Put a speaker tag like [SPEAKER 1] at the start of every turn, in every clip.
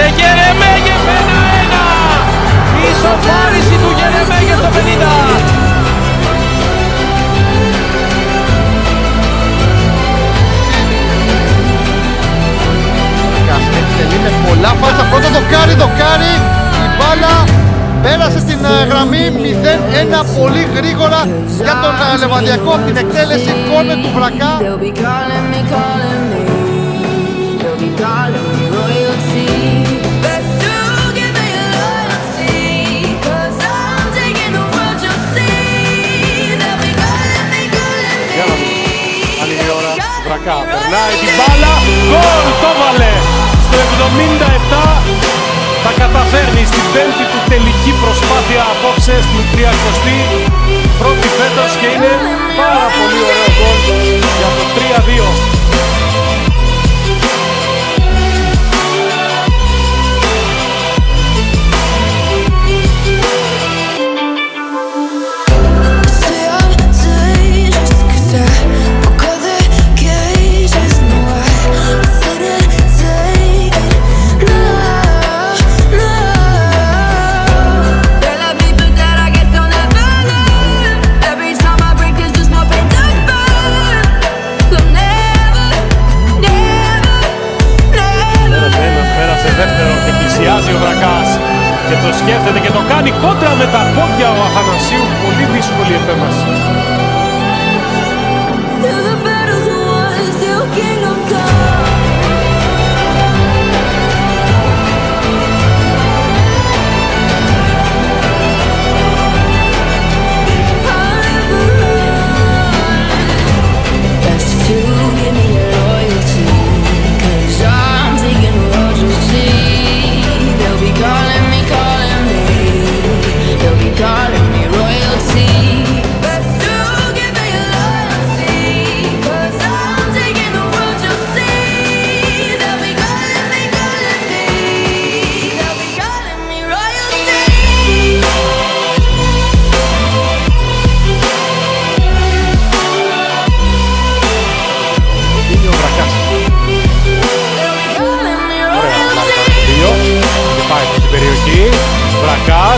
[SPEAKER 1] Πέρασε Γερεμέγεφ 1-1. Η ισοφάριση του Γερεμέγεφ στο 50.
[SPEAKER 2] Εκτελεί με πολλά. Φάλτσα πρώτο το κάρι, το κάρι η μπάλα πέρασε στην ε, γραμμή 0-1 πολύ γρήγορα για τον ε, Λεβαδιακό την εκτέλεση. Κόρνερ του Βρακά
[SPEAKER 1] μπάλα. Γκολ. Το βάλε. Στο 77 τα καταφέρνει στην πέμπτη του τελική προσπάθεια απόψε στην 30η πρώτη φέτος και είναι πάρα πολύ ωραίο γκολ για το 3-2. Το σκέφτεται και το κάνει κόντρα με τα πόδια ο Αθανασίου. Πολύ δύσκολη επέμβαση.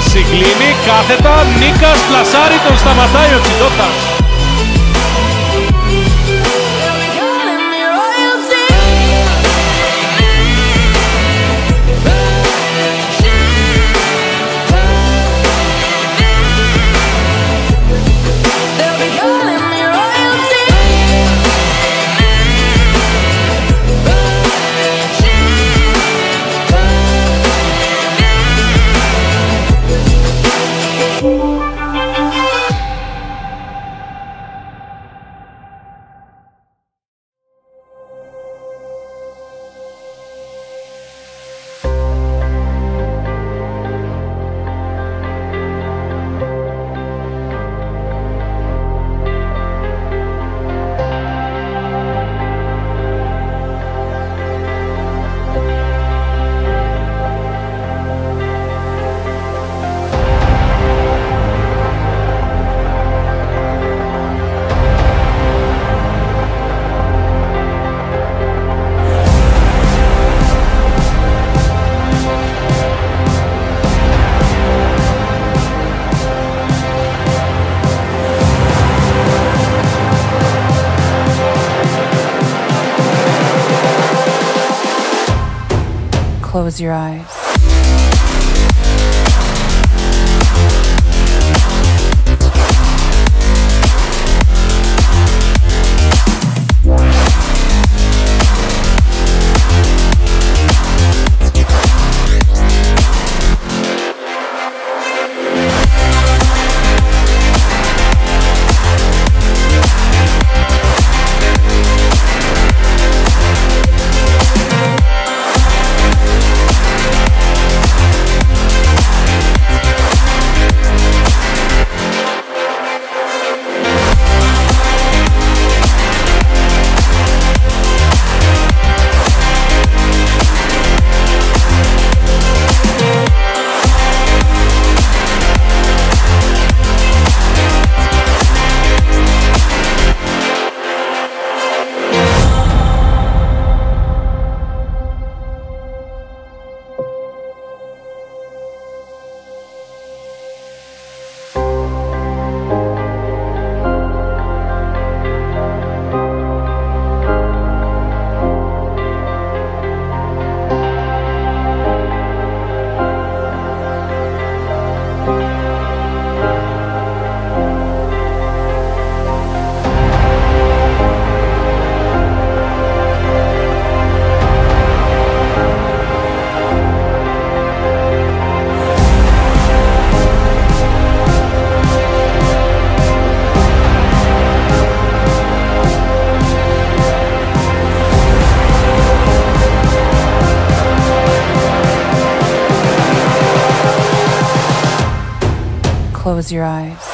[SPEAKER 1] Συγκλίνει, κάθετα, Νίκας, πλασάρι, τον σταματάει ο Τσιτώτας.
[SPEAKER 3] Close your eyes.
[SPEAKER 1] close your eyes.